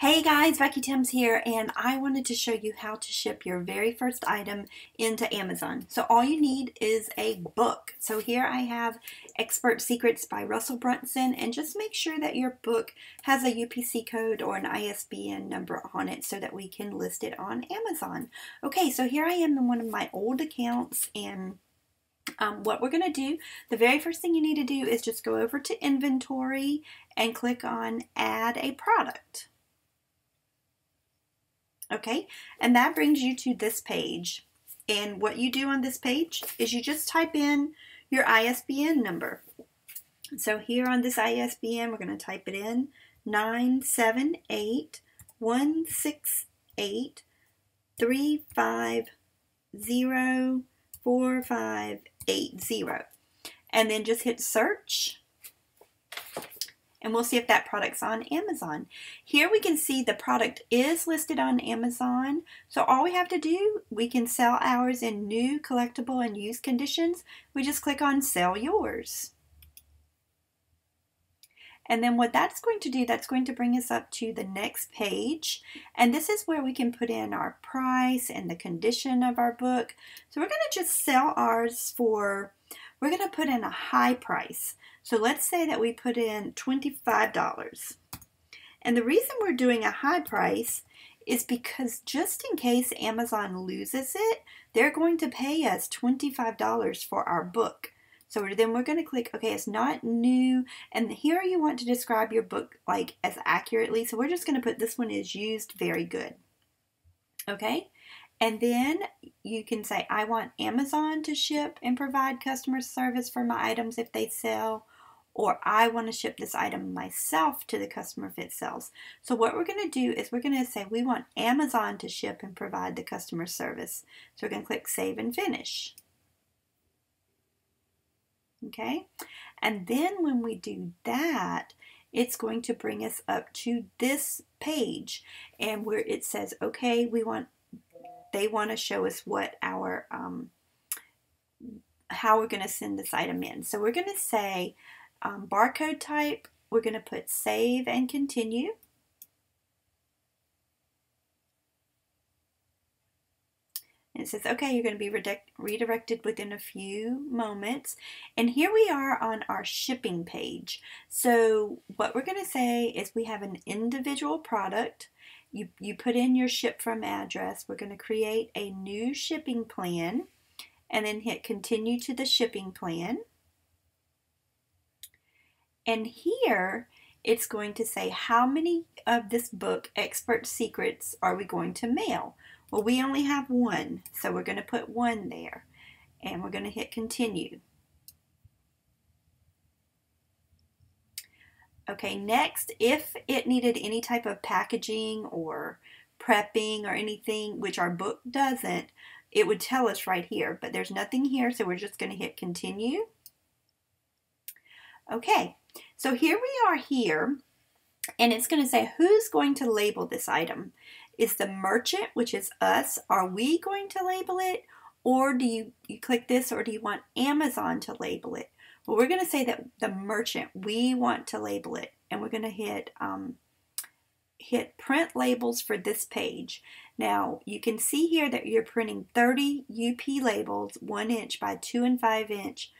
Hey guys, Becky Thames here, and I wanted to show you how to ship your very first item into Amazon. So all you need is a book. So here I have Expert Secrets by Russell Brunson, and just make sure that your book has a UPC code or an ISBN number on it so that we can list it on Amazon. Okay, so here I am in one of my old accounts, and um, what we're going to do, the very first thing you need to do is just go over to inventory and click on add a product. Okay, and that brings you to this page. And what you do on this page is you just type in your ISBN number. So here on this ISBN, we're going to type it in 978 168 350 4580. And then just hit search and we'll see if that product's on Amazon. Here we can see the product is listed on Amazon. So all we have to do, we can sell ours in new, collectible, and used conditions. We just click on sell yours. And then what that's going to do, that's going to bring us up to the next page. And this is where we can put in our price and the condition of our book. So we're going to just sell ours for, we're going to put in a high price. So let's say that we put in $25. And the reason we're doing a high price is because just in case Amazon loses it, they're going to pay us $25 for our book. So then we're going to click, okay, it's not new. And here you want to describe your book like as accurately. So we're just going to put this one is used very good. Okay. And then you can say, I want Amazon to ship and provide customer service for my items if they sell or I want to ship this item myself to the customer if it sells. So what we're going to do is we're going to say we want Amazon to ship and provide the customer service. So we're going to click Save and Finish. Okay, and then when we do that, it's going to bring us up to this page and where it says, okay, we want, they want to show us what our, um, how we're going to send this item in. So we're going to say, um, barcode type, we're going to put save and continue. It says, okay, you're going to be redirected within a few moments. And here we are on our shipping page. So what we're going to say is we have an individual product. You, you put in your ship from address. We're going to create a new shipping plan and then hit continue to the shipping plan. And here it's going to say how many of this book, Expert Secrets, are we going to mail? Well, we only have one, so we're going to put one there. And we're going to hit continue. Okay, next, if it needed any type of packaging or prepping or anything, which our book doesn't, it would tell us right here. But there's nothing here, so we're just going to hit continue. Okay, so here we are here, and it's going to say who's going to label this item. Is the merchant, which is us, are we going to label it? Or do you, you click this, or do you want Amazon to label it? Well, we're going to say that the merchant, we want to label it, and we're going to hit um, hit print labels for this page. Now you can see here that you're printing 30 UP labels, 1 inch by 2 and 5 inch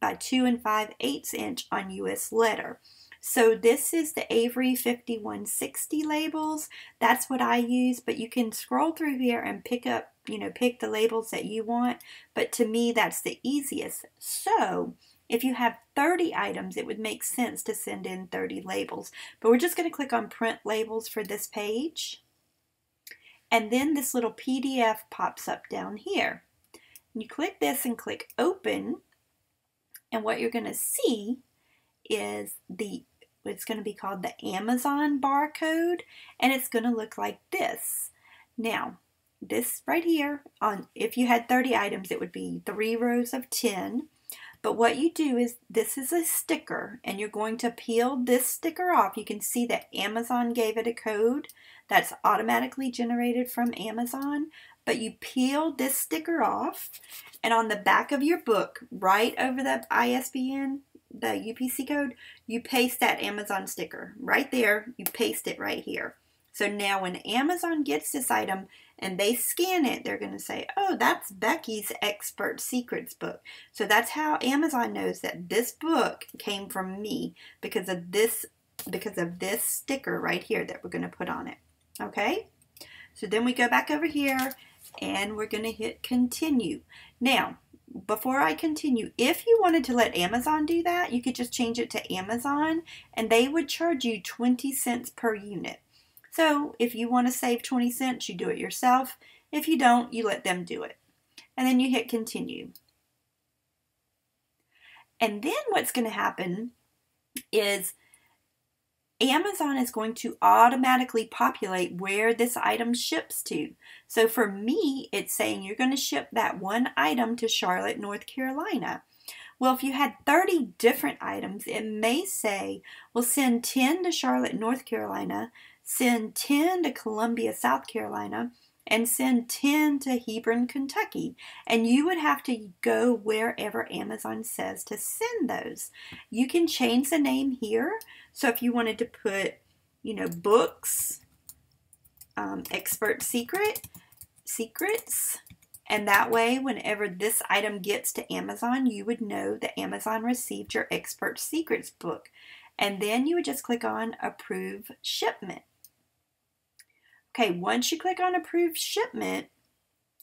by 2 and 5 eighths inch on US letter. So this is the Avery 5160 labels. That's what I use, but you can scroll through here and pick up, you know, pick the labels that you want. But to me, that's the easiest. So if you have 30 items, it would make sense to send in 30 labels. But we're just going to click on print labels for this page. And then this little PDF pops up down here. You click this and click open and what you're going to see is the it's going to be called the Amazon barcode and it's going to look like this. Now, this right here on if you had 30 items it would be 3 rows of 10. But what you do is this is a sticker and you're going to peel this sticker off. You can see that Amazon gave it a code that's automatically generated from Amazon but you peel this sticker off and on the back of your book, right over the ISBN, the UPC code, you paste that Amazon sticker right there. You paste it right here. So now when Amazon gets this item and they scan it, they're going to say, oh, that's Becky's Expert Secrets book. So that's how Amazon knows that this book came from me because of this because of this sticker right here that we're going to put on it. Okay? So then we go back over here and we're going to hit continue. Now, before I continue, if you wanted to let Amazon do that, you could just change it to Amazon and they would charge you 20 cents per unit. So if you want to save 20 cents, you do it yourself. If you don't, you let them do it. And then you hit continue. And then what's going to happen is Amazon is going to automatically populate where this item ships to. So for me, it's saying you're going to ship that one item to Charlotte, North Carolina. Well, if you had 30 different items, it may say, we'll send 10 to Charlotte, North Carolina, send 10 to Columbia, South Carolina, and send 10 to Hebron, Kentucky. And you would have to go wherever Amazon says to send those. You can change the name here. So if you wanted to put, you know, books, um, expert secret, secrets, and that way, whenever this item gets to Amazon, you would know that Amazon received your expert secrets book. And then you would just click on approve shipment. Okay, once you click on approve shipment,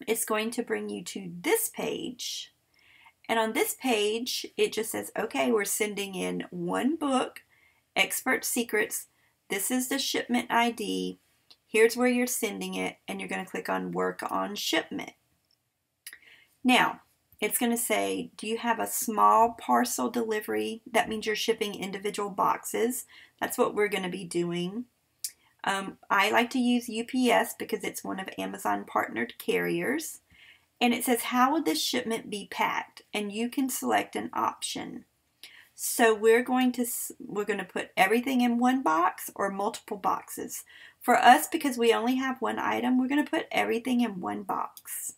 it's going to bring you to this page. And on this page, it just says, okay, we're sending in one book, Expert Secrets. This is the shipment ID. Here's where you're sending it, and you're going to click on Work on Shipment. Now, it's going to say, do you have a small parcel delivery? That means you're shipping individual boxes. That's what we're going to be doing. Um, I like to use UPS because it's one of Amazon partnered carriers. And it says, how would this shipment be packed? And you can select an option. So we're going to we're going to put everything in one box or multiple boxes. For us, because we only have one item, we're going to put everything in one box.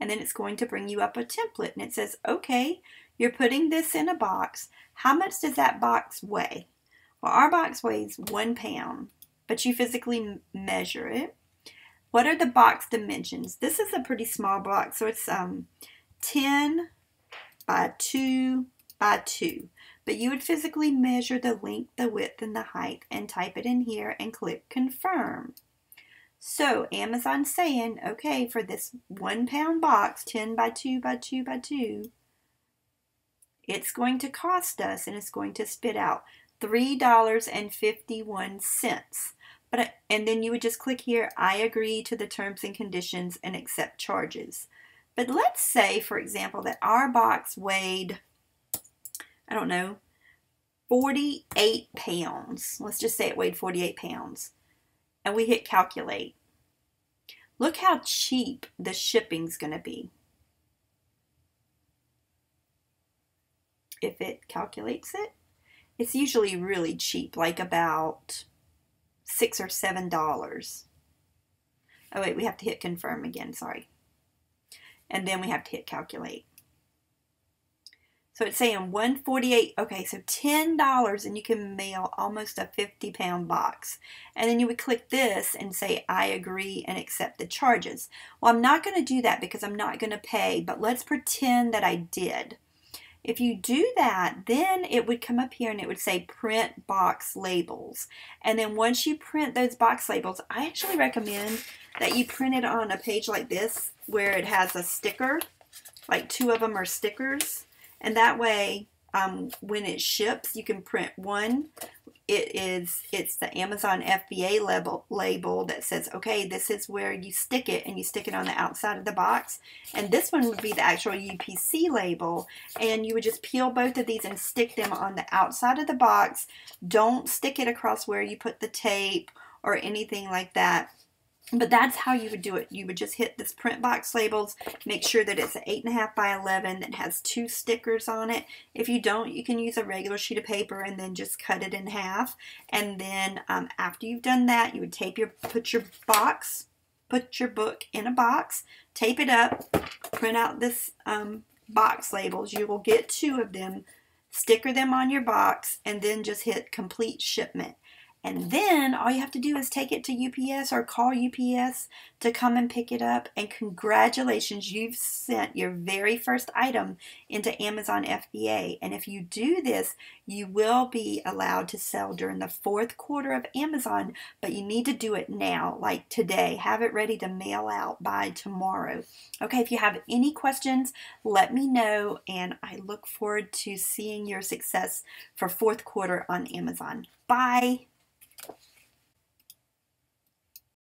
And then it's going to bring you up a template and it says, okay, you're putting this in a box. How much does that box weigh? Well, our box weighs one pound, but you physically measure it. What are the box dimensions? This is a pretty small box, so it's um, 10 by 2 by 2. But you would physically measure the length, the width, and the height and type it in here and click confirm. So Amazon's saying, okay, for this one pound box, 10 by 2 by 2 by 2, it's going to cost us and it's going to spit out $3.51. But uh, and then you would just click here, I agree to the terms and conditions and accept charges. But let's say, for example, that our box weighed, I don't know, 48 pounds. Let's just say it weighed 48 pounds. And we hit calculate. Look how cheap the shipping's going to be. If it calculates it. It's usually really cheap, like about six or seven dollars. Oh wait, we have to hit confirm again, sorry. And then we have to hit calculate. So it's saying 148 okay, so $10 and you can mail almost a 50 pound box. And then you would click this and say, I agree and accept the charges. Well, I'm not going to do that because I'm not going to pay, but let's pretend that I did. If you do that, then it would come up here and it would say print box labels. And then once you print those box labels, I actually recommend that you print it on a page like this where it has a sticker, like two of them are stickers. And that way, um, when it ships, you can print one it is it's the Amazon FBA label label that says okay this is where you stick it and you stick it on the outside of the box. And this one would be the actual UPS label and you would just peel both of these and stick them on the outside of the box. Don't stick it across where you put the tape or anything like that but that's how you would do it. You would just hit this print box labels, make sure that it's an 8.5 by 11 that has two stickers on it. If you don't, you can use a regular sheet of paper and then just cut it in half. And then um, after you've done that, you would tape your, put your box, put your book in a box, tape it up, print out this um, box labels. You will get two of them sticker them on your box, and then just hit complete shipment. And then all you have to do is take it to UPS or call UPS to come and pick it up. And congratulations, you've sent your very first item into Amazon FBA. And if you do this, you will be allowed to sell during the fourth quarter of Amazon, but you need to do it now, like today. Have it ready to mail out by tomorrow. Okay, if you have any questions, let me know. And I look forward to seeing your success for fourth quarter on Amazon. Bye.